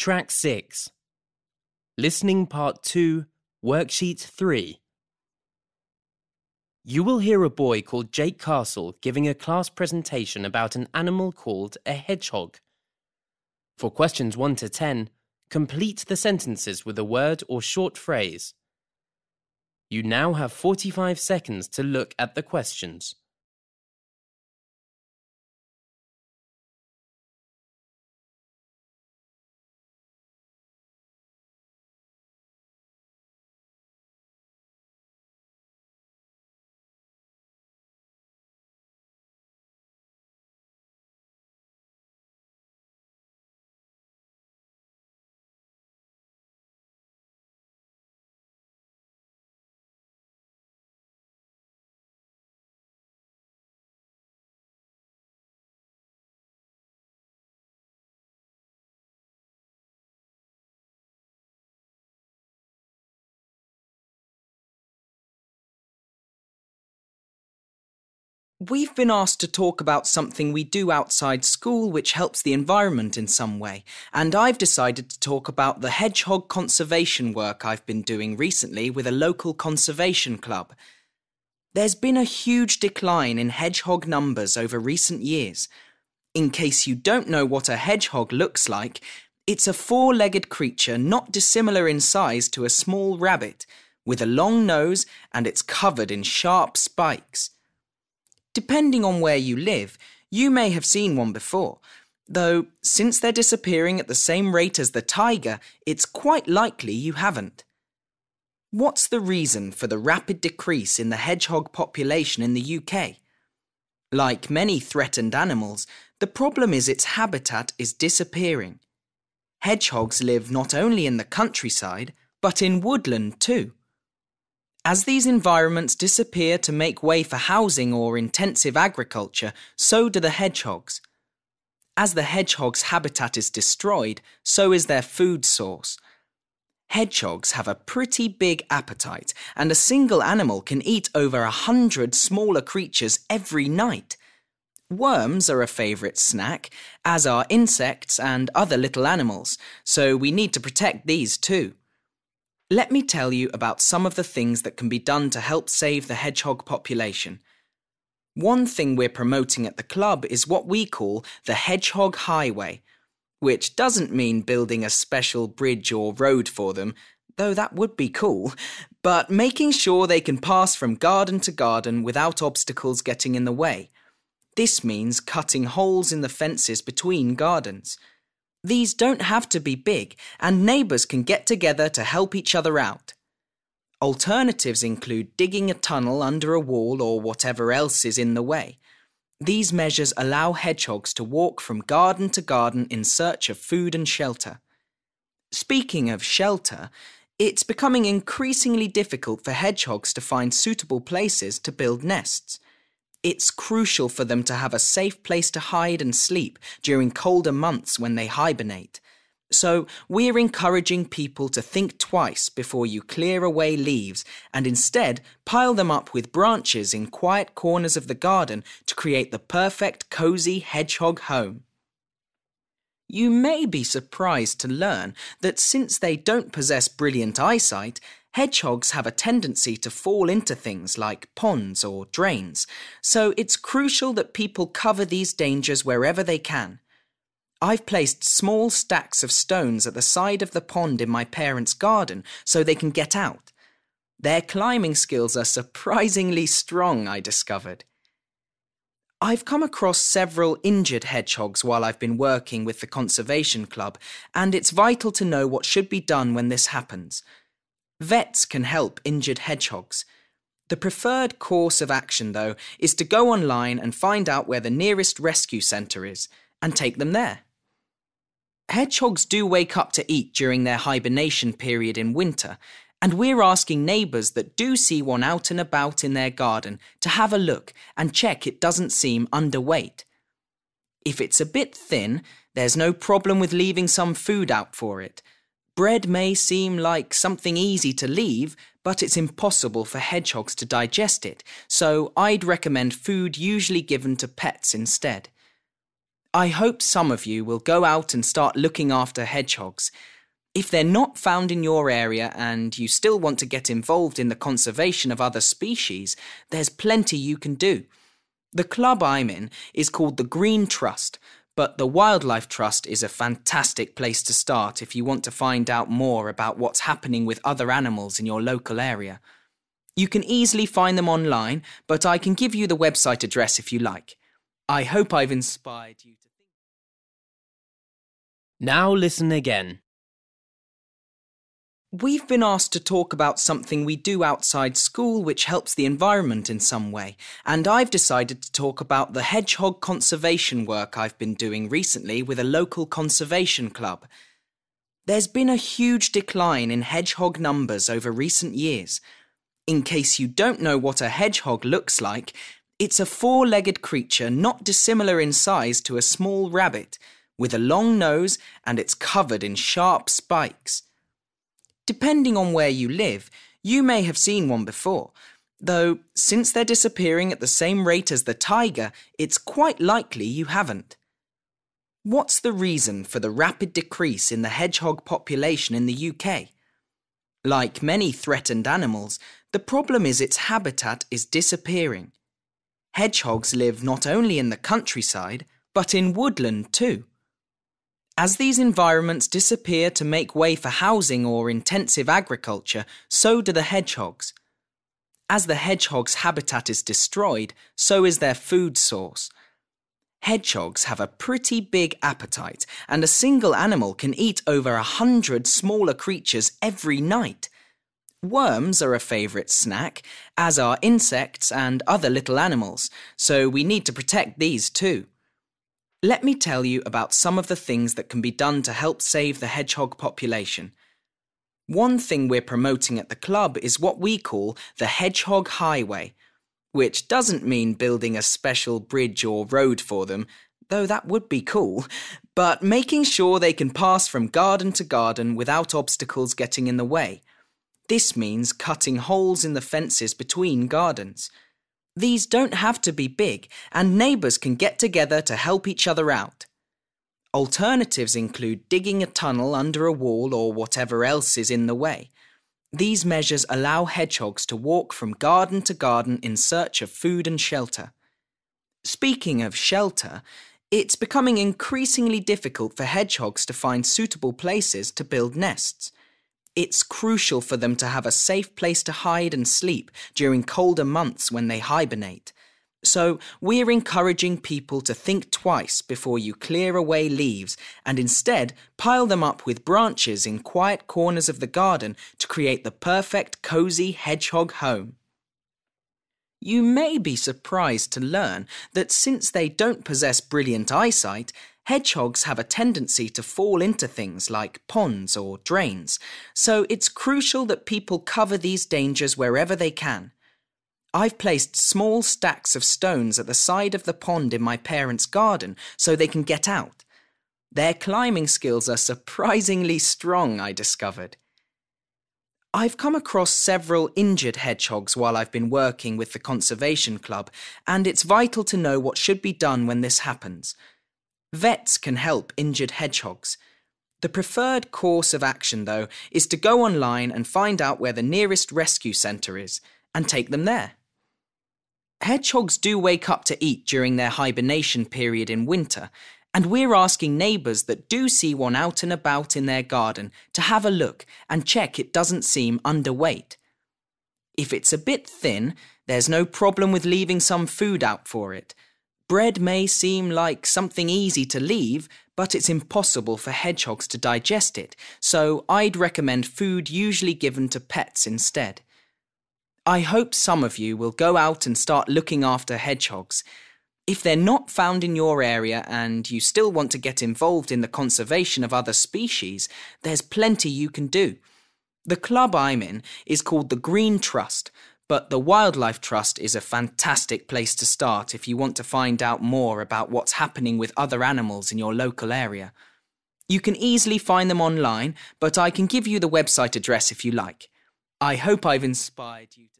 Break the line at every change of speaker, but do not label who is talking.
Track 6. Listening Part 2, Worksheet 3. You will hear a boy called Jake Castle giving a class presentation about an animal called a hedgehog. For questions 1 to 10, complete the sentences with a word or short phrase. You now have 45 seconds to look at the questions.
We've been asked to talk about something we do outside school which helps the environment in some way, and I've decided to talk about the hedgehog conservation work I've been doing recently with a local conservation club. There's been a huge decline in hedgehog numbers over recent years. In case you don't know what a hedgehog looks like, it's a four legged creature not dissimilar in size to a small rabbit, with a long nose and it's covered in sharp spikes. Depending on where you live, you may have seen one before, though since they're disappearing at the same rate as the tiger, it's quite likely you haven't. What's the reason for the rapid decrease in the hedgehog population in the UK? Like many threatened animals, the problem is its habitat is disappearing. Hedgehogs live not only in the countryside, but in woodland too. As these environments disappear to make way for housing or intensive agriculture, so do the hedgehogs. As the hedgehog's habitat is destroyed, so is their food source. Hedgehogs have a pretty big appetite, and a single animal can eat over a hundred smaller creatures every night. Worms are a favourite snack, as are insects and other little animals, so we need to protect these too. Let me tell you about some of the things that can be done to help save the hedgehog population. One thing we're promoting at the club is what we call the Hedgehog Highway, which doesn't mean building a special bridge or road for them, though that would be cool, but making sure they can pass from garden to garden without obstacles getting in the way. This means cutting holes in the fences between gardens. These don't have to be big, and neighbours can get together to help each other out. Alternatives include digging a tunnel under a wall or whatever else is in the way. These measures allow hedgehogs to walk from garden to garden in search of food and shelter. Speaking of shelter, it's becoming increasingly difficult for hedgehogs to find suitable places to build nests. It's crucial for them to have a safe place to hide and sleep during colder months when they hibernate. So, we're encouraging people to think twice before you clear away leaves and instead pile them up with branches in quiet corners of the garden to create the perfect cozy hedgehog home. You may be surprised to learn that since they don't possess brilliant eyesight, hedgehogs have a tendency to fall into things like ponds or drains, so it's crucial that people cover these dangers wherever they can. I've placed small stacks of stones at the side of the pond in my parents' garden so they can get out. Their climbing skills are surprisingly strong, I discovered. I've come across several injured hedgehogs while I've been working with the Conservation Club, and it's vital to know what should be done when this happens. Vets can help injured hedgehogs. The preferred course of action, though, is to go online and find out where the nearest rescue centre is and take them there. Hedgehogs do wake up to eat during their hibernation period in winter, and we're asking neighbours that do see one out and about in their garden to have a look and check it doesn't seem underweight. If it's a bit thin, there's no problem with leaving some food out for it, Bread may seem like something easy to leave, but it's impossible for hedgehogs to digest it, so I'd recommend food usually given to pets instead. I hope some of you will go out and start looking after hedgehogs. If they're not found in your area and you still want to get involved in the conservation of other species, there's plenty you can do. The club I'm in is called the Green Trust, but the Wildlife Trust is a fantastic place to start if you want to find out more about what's happening with other animals in your local area. You can easily find them online, but I can give you the website address if you like. I hope I've inspired you to think.
Now listen again.
We've been asked to talk about something we do outside school which helps the environment in some way, and I've decided to talk about the hedgehog conservation work I've been doing recently with a local conservation club. There's been a huge decline in hedgehog numbers over recent years. In case you don't know what a hedgehog looks like, it's a four legged creature not dissimilar in size to a small rabbit, with a long nose and it's covered in sharp spikes. Depending on where you live, you may have seen one before, though since they're disappearing at the same rate as the tiger, it's quite likely you haven't. What's the reason for the rapid decrease in the hedgehog population in the UK? Like many threatened animals, the problem is its habitat is disappearing. Hedgehogs live not only in the countryside, but in woodland too. As these environments disappear to make way for housing or intensive agriculture, so do the hedgehogs. As the hedgehog's habitat is destroyed, so is their food source. Hedgehogs have a pretty big appetite, and a single animal can eat over a hundred smaller creatures every night. Worms are a favourite snack, as are insects and other little animals, so we need to protect these too. Let me tell you about some of the things that can be done to help save the hedgehog population. One thing we're promoting at the club is what we call the Hedgehog Highway, which doesn't mean building a special bridge or road for them, though that would be cool, but making sure they can pass from garden to garden without obstacles getting in the way. This means cutting holes in the fences between gardens. These don't have to be big, and neighbours can get together to help each other out. Alternatives include digging a tunnel under a wall or whatever else is in the way. These measures allow hedgehogs to walk from garden to garden in search of food and shelter. Speaking of shelter, it's becoming increasingly difficult for hedgehogs to find suitable places to build nests. It's crucial for them to have a safe place to hide and sleep during colder months when they hibernate. So, we're encouraging people to think twice before you clear away leaves and instead pile them up with branches in quiet corners of the garden to create the perfect cozy hedgehog home. You may be surprised to learn that since they don't possess brilliant eyesight, hedgehogs have a tendency to fall into things like ponds or drains, so it's crucial that people cover these dangers wherever they can. I've placed small stacks of stones at the side of the pond in my parents' garden so they can get out. Their climbing skills are surprisingly strong, I discovered. I've come across several injured hedgehogs while I've been working with the Conservation Club, and it's vital to know what should be done when this happens. Vets can help injured hedgehogs. The preferred course of action, though, is to go online and find out where the nearest rescue centre is and take them there. Hedgehogs do wake up to eat during their hibernation period in winter, and we're asking neighbours that do see one out and about in their garden to have a look and check it doesn't seem underweight. If it's a bit thin, there's no problem with leaving some food out for it, Bread may seem like something easy to leave, but it's impossible for hedgehogs to digest it, so I'd recommend food usually given to pets instead. I hope some of you will go out and start looking after hedgehogs. If they're not found in your area and you still want to get involved in the conservation of other species, there's plenty you can do. The club I'm in is called the Green Trust, but the Wildlife Trust is a fantastic place to start if you want to find out more about what's happening with other animals in your local area. You can easily find them online, but I can give you the website address if you like. I hope I've inspired you to.